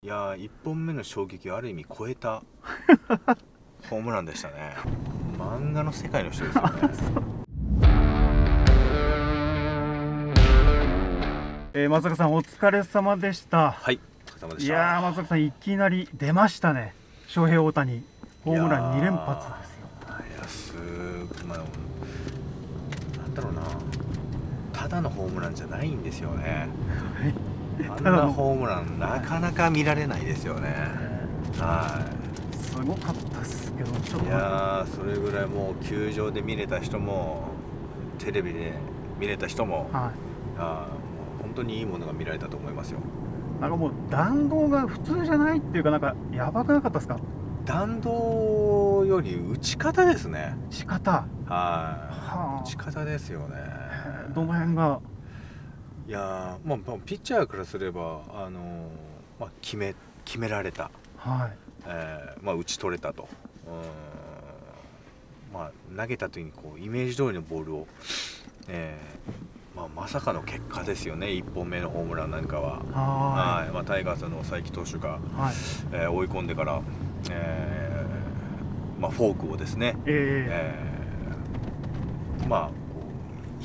いやー1本目の衝撃をある意味超えた ホームランでしたね。漫画の世界の人ですよね。えー、松坂さんお疲れ様でした。はいお疲れ様でいした。やー松坂さんいきなり出ましたね。翔平大谷ホームラン2連発ですよ。いやすーまあなんだろうな。ただのホームランじゃないんですよね あんなホームランなかなか見られないですよね。はすごかったですけどちょっと。いいやーそれぐらいもう球場で見れた人もテレビで見れた人もはあーもう本当にいいものが見られたと思いますよ。いなんかもう弾道が普通じゃないっていうかなんかやばくなかったですか？弾道より打ち方ですね。仕方。はい。は打ち方ですよね。あどの辺がいやーまあまあピッチャーからすればあのーまあ、決め決められた、はい。えーまあ、打ち取れたと。うーん、まあ、投げた時にこうイメージ通りのボールを、えーまあ、まさかの結果ですよね。1本目のホームランなんかは。ははい。まあ、タイガースの佐伯投手が、いはい。えー追い込んでから、えーまあ、フォークをですね、え。えーまあ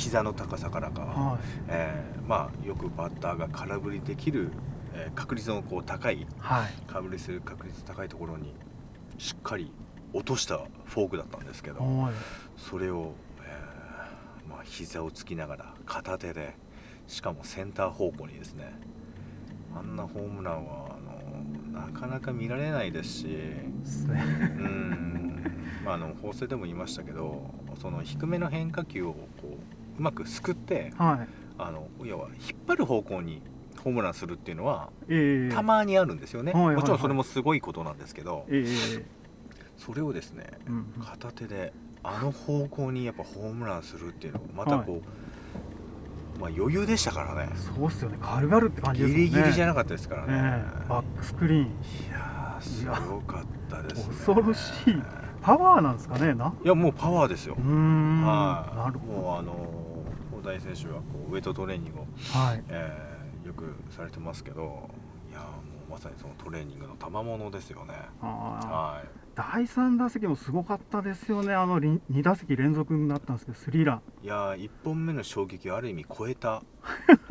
膝の高さからか、ー、はい。えーまあ、よくバッターが空振りできる、えー確率のこう高いはい。空振りする確率高いところにしっかり落としたフォークだったんですけどはい。それを、えーまあ、膝をつきながら片手でしかもセンター方向にですねあんなホームランはあのなかなか見られないですしですね。うん、まあ、あの法政でも言いましたけどその低めの変化球をこううまくすくってはい。あの要は引っ張る方向にホームランするっていうのはえー、たまにあるんですよね、はいはいはい。もちろんそれもすごいことなんですけどえー、それをですねうんうん。片手であの方向にやっぱホームランするっていうのまたこう、まあ、余裕でしたからね。そうっすよね。軽々って感じね。リギリじゃなかったですからね。ねバックスクリーン。いやーすごかったですね。恐ろしいパワーなんですかねな？いやもうパワーですよ。はい、なるほもうあの大谷選手はこうウェイトトレーニングを、どはい。えーよくされてますけどいやもうまさにそのトレーニングの賜物ですよね。あはー第3打席もすごかったですよね。あの2打席連続になったんですけどスリーラン。いいや1本目の衝撃をある意味超えた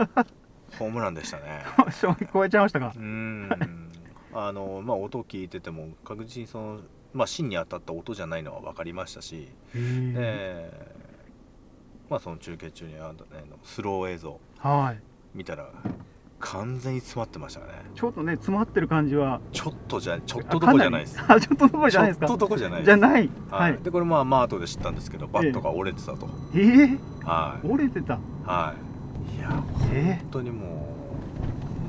ホームランでしたね。勝利超えちゃいましたか。うーん。あのまあ音を聞いてても確実にそのまあ芯に当たった音じゃないのは分かりましたし、えーまあその中継中にあのスロー映像はい。見たら完全に詰まってましたね。ちょっとね詰まってる感じは。ちょっとじゃちょっとどころじゃないです。あちょっとどころじゃないですか？ちょっとどころじゃないじゃない。ははい。い、でこれまあまあ後で知ったんですけどバットが折れてたと、えー、はい。折れてた？はい。いやえ本当にも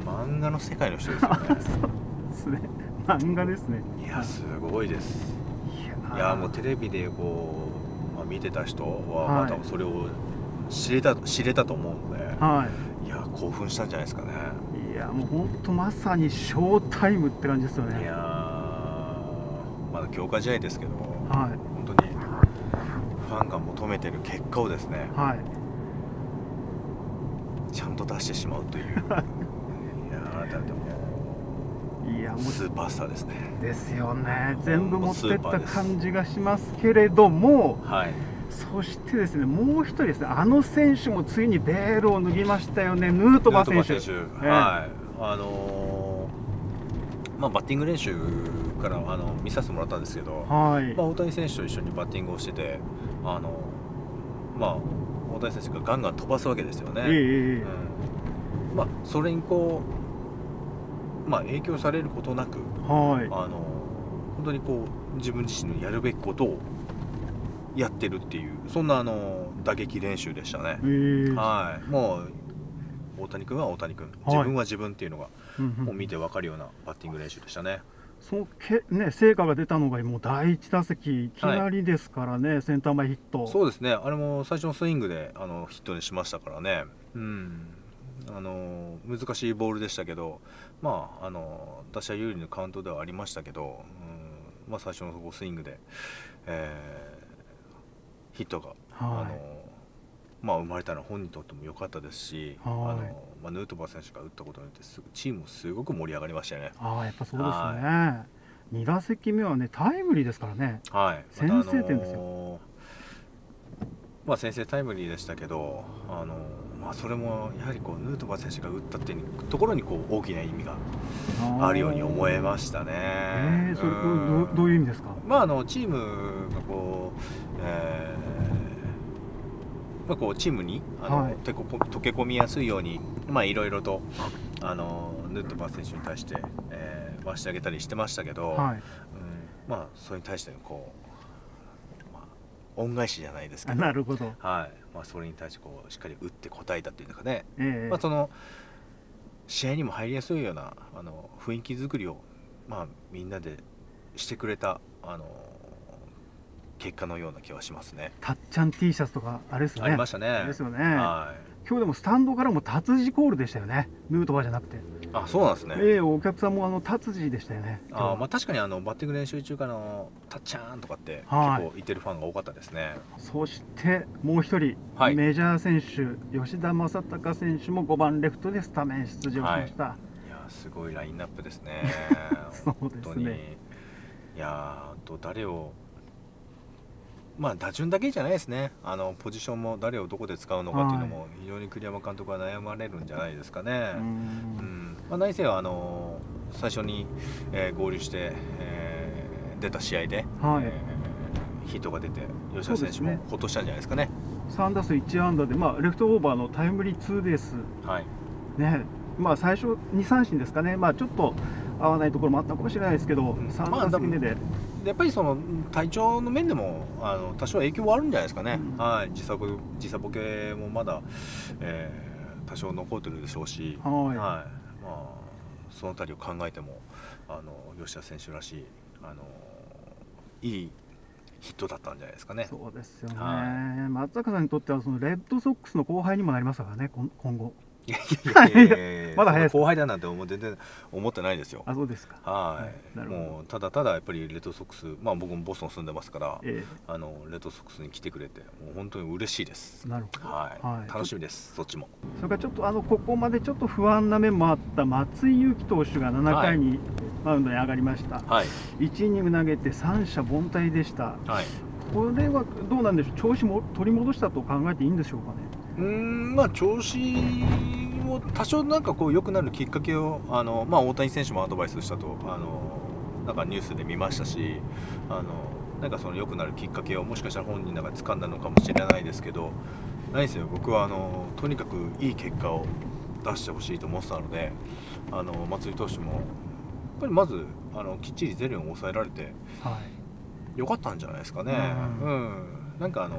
う漫画の世界の人ですよー、ね。そうですね漫画ですね。いやすごいです。いやもうテレビでこう、まあ、見てた人ははい。またそれを知れた知れたと思うので、はい。や興奮したんじゃないですかね。いいやもう本当まさにショータイムって感じですよね。いやーまだ強化試合ですけどはい。本当にファンが求めてる結果をですねはい。ちゃんと出してしまうという。いやーだってもいやもううスーパースターですね。ですよね。全部持ってった感じがしますけれどもはい。そしてですねもう一人ですねあの選手もついにベールを脱ぎましたよね。ヌートバー選手。選手。ええ。はい。あのーまあバッティング練習からあの見させてもらったんですけど、はい。まあ、大谷選手と一緒にバッティングをしててあのまあ大谷選手がガンガン飛ばすわけですよね、ええええ。うん。まあそれにこうまあ影響されることなくはい。あの本当にこう自分自身のやるべきことをやってるっていうそんなあの打撃練習でしたね。え、え。はい。もう大谷君は大谷君。自分は自分っていうのがもう見て分かるようなバッティング練習でしたね、そのけ、ね、成果が出たのがもう第一打席いきなりですからね、センター前ヒット。そうですね。あれも最初のスイングであのヒットにしましたからね。うん。あの難しいボールでしたけどまああの打者有利のカウントではありましたけど、うんまあ、最初のこうスイングで、えーヒットが、はい。あのまあ、生まれたのは本人にとっても良かったですし、あはい。のまあ、ヌートバー選手が打ったことによってすチームもすごく盛り上がりましたよね。ああやっぱそうですね。2打席目はねタイムリーですからね。はい、先制点ですよ。まあ、先制タイムリーでしたけど、あのーまあ、それもやはりこうヌートバー選手が打ったっていうところにこう大きな意味があるように思えましたね。えー、それうん。どどういう意味ですか？まあ、あのチームがこう、えーまあ、こうチームにあの、はい。てこ溶け込みやすいようにまあいろいろとあのヌートバー選手に対して、えー回してあげたりしてましたけど、はい。うん、まあそれに対してのこう、まあ、恩返しじゃないですけど、あなるほど。はい。まあ、それに対してこうしっかり打って答えたっていうのかね、ええ。まあ、その試合にも入りやすいようなあの雰囲気作りを、まあ、みんなでしてくれたあの結果のような気はしますね。たっちゃん T シャツとかあれですよね。ありましたね。ですよね。は今日でもスタンドからも達治コールでしたよね。ヌートバーじゃなくて、い。あ、そうなんですね。ええお客さんもあの達治でしたよねあまあ、確かにあのバッティング練習中からのたっちゃーんとかって結はい構言ってるファンが多かったですね。そしてもう一人、はいメジャー選手吉田正尚選手も5番レフトでスタメン出場しました、いやすごいラインナップですね。そうですね本当に。いやと誰をまあ打順だけじゃないですね。あのポジションも誰をどこで使うのかっていうのも非常に栗山監督は悩まれるんじゃないですかね。ううんんまあ、何せはあの最初に、えー合流して、えー出た試合で、はいえーヒットが出て吉田選手もほっとしたんじゃないですかね。3打数1安打で、まあ、レフトオーバーのタイムリーツーベース、はい。ねまあ、最初2三振ですかね、まあ、ちょっと合わないところもあったかもしれないですけど、ん。3まあ打席目で、でやっぱりその体調の面でもあの多少影響はあるんじゃないですかね、うん。はい、時差ボ時差ボケもまだ、えー多少残ってるでしょうし、はい。まあ、そのあたりを考えてもあの吉田選手らしいあのいいヒットだったんじゃないですかね。そうですよね、は松坂さんにとってはそのレッドソックスの後輩にもなりますからね、今後。いやいやいやまだ早いですそん後輩だなんて思全然思ってないですよ。あそうですか、はい、なるほどもうただただやっぱりレッドソックス、まあ、僕もボストン住んでますから、えあのレッドソックスに来てくれてもう本当に嬉しいです。なるほど、はい、はい楽しみですそっちもそれからちょっとあのここまでちょっと不安な面もあった松井裕樹投手が7回にマウンドに上がりました、はい1イニング投げて三者凡退でした、はいこれはどうなんでしょう、調子も取り戻したと考えていいんでしょうかね。うんまあ調子も多少なんかこう良くなるきっかけをあのまあ大谷選手もアドバイスしたとあのなんかニュースで見ましたしあのなんかその良くなるきっかけをもしかしたら本人なんか掴んだのかもしれないですけど何せよ僕はあのとにかくいい結果を出してほしいと思ってたのであの松井投手もやっぱりまずあのきっちりゼロに抑えられてはい。良かったんじゃないですかね。ううんん、なんかあの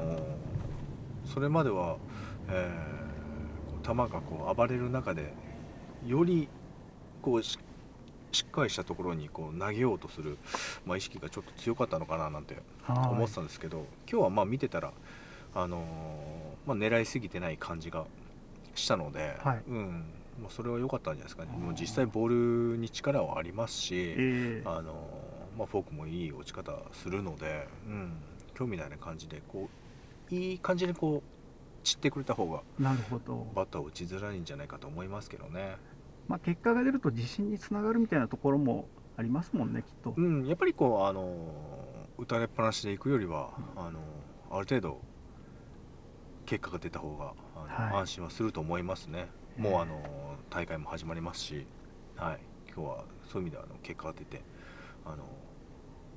それまでは、えー、こう球がこう暴れる中でよりこうししっかりしたところにこう投げようとする、まあ、意識がちょっと強かったのかななんてはい。思ってたんですけど、今日はまあ見てたら、あのーまあ、狙いすぎてない感じがしたので、はい。うん。まあ、それは良かったんじゃないですかね。もう実際ボールに力はありますし、ええ。あのまあ、フォークもいい落ち方するので、うん、今日みたいな感じでこういい感じにこう散ってくれた方がなるほど。バッター打ちづらいんじゃないかと思いますけどね、まあ結果が出ると自信につながるみたいなところもありますもんね、きっと。うん、やっぱりこうあの打たれっぱなしでいくよりはあのある程度結果が出た方があの、はい。安心はすると思いますね、ええ。もうあの大会も始まりますし、はい、今日はそういう意味ではあの結果が出てあの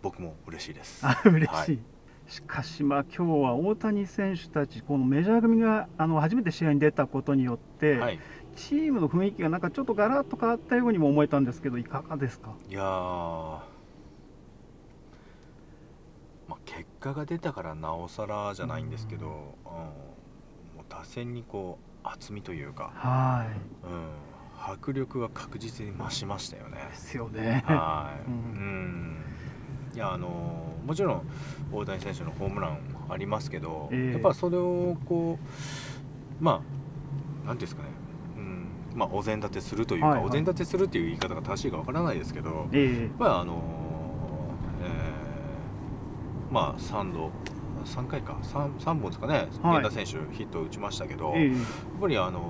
僕も嬉しいです。あ嬉しい、はいしかし、まあ今日は大谷選手たち、このメジャー組があの初めて試合に出たことによって、はい。チームの雰囲気がなんかちょっとガラッと変わったようにも思えたんですけど、いか？がですか。いやー、まあ、結果が出たからなおさらじゃないんですけど、うん。もう打線にこう厚みというか、はうん、迫力が確実に増しましたよね。い。。ですよね。はい、ううんん、いやあのーもちろん大谷選手のホームランありますけど、ええ。やっぱそれをこうまあなんていうんですかね、うん、まあお膳立てするというか、はいはい。お膳立てするっていう言い方が正しいかわからないですけど、えやっぱりあのーえーまあ3度3回か。3, 3本ですかね、はい。源田選手ヒット打ちましたけど、ええ。やっぱりあの、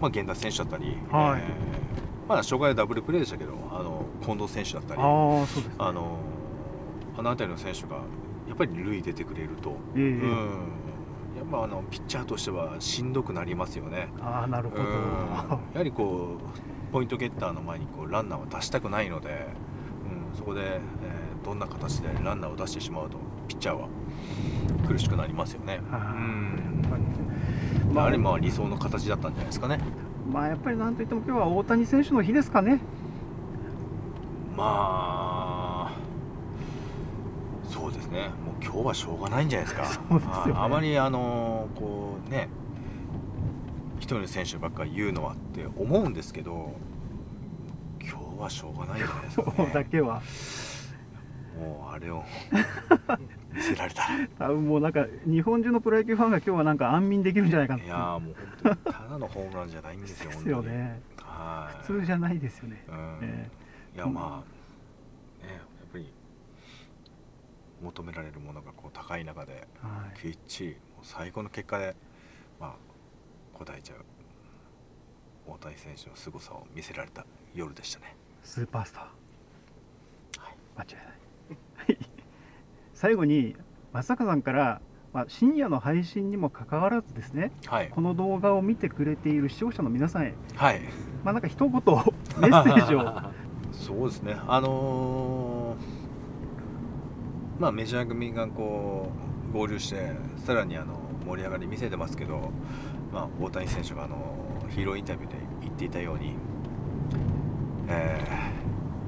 まあ、源田選手だったり、はい。えーまあ、初回ダブルプレーでしたけどあの近藤選手だったりああのあの辺りの選手がやっぱり塁出てくれると、ええうん、やっぱあのピッチャーとしてはしんどくなりますよね。ああなるほど。うん。やはりこうポイントゲッターの前にこうランナーを出したくないので、うん、そこで、えーどんな形でランナーを出してしまうとピッチャーは苦しくなりますよね。あーうん。まあ、あれまあ理想の形だったんじゃないですかね。まあやっぱりなんといっても今日は大谷選手の日ですかね。まあそうですねもう今日はしょうがないんじゃないですか。そうですよね。ああまりあのこうね一人の選手ばっかり言うのはって思うんですけど今日はしょうがないんじゃないですか、今日だね、けは。もうあれを見せられたら。い多分もうなんか日本中のプロ野球ファンが今日はなんか安眠できるんじゃないかなやーもう本当にただのホームランじゃないんですよ ですよね。普通じゃないですよね、うん。え。いやまあねやっぱり求められるものがこう高い中ではい。きっちりもう最高の結果で、まあ、答えちゃう大谷選手の凄さを見せられた夜でしたね。スーパースター。はい。間違いない。最後に松坂さんから、まあ、深夜の配信にもかかわらずですねはい、この動画を見てくれている視聴者の皆さんへ、はい、まあ、なんか一言メッセージを。そうですね、あのーまあ、メジャー組がこう合流して、さらにあの盛り上がり見せてますけど、まあ、大谷選手があのヒーローインタビューで言っていたように、え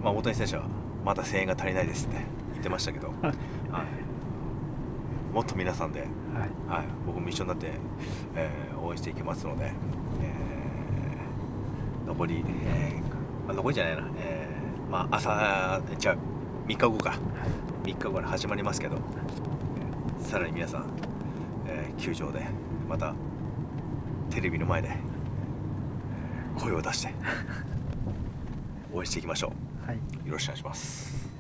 ーまあ、大谷選手はまだ声援が足りないですって言ってましたけど、はい、もっと皆さんで、はい。はい、僕も一緒になって、えー応援していきますので、えー残り、えーまあ、残りじゃないな、えーまあ、朝じゃあ3日後か3日後から始まりますけど、えーさらに皆さん、えー球場でまたテレビの前で声を出して 応援していきましょはい、うよろしくお願いします